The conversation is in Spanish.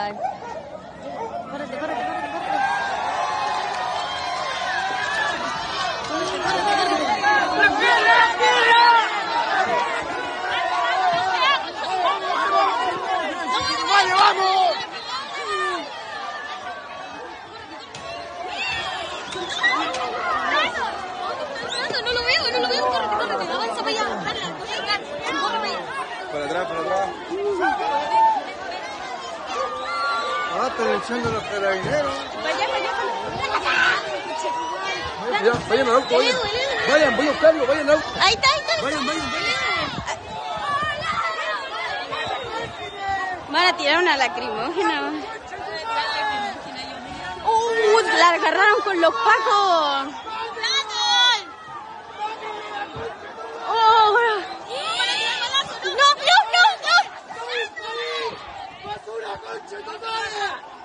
No lo veo, no lo veo. Para para atrás, para. Ah, están echando los carabineros. Allá, para allá. Vayan, vayan al auto, vayan. Vayan, voy a buscarlo, vayan al auto. Ahí está, ahí está. Vayan, vayan, vayan. Van a tirar una lacrimógena. ¡Uh! La agarraron con los pacos. ¡No, no, no, no! ¡Basura, concha, tu madre!